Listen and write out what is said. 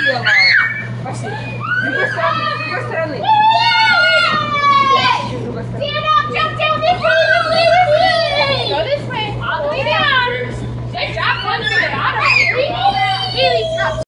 Assim, ó. Assim.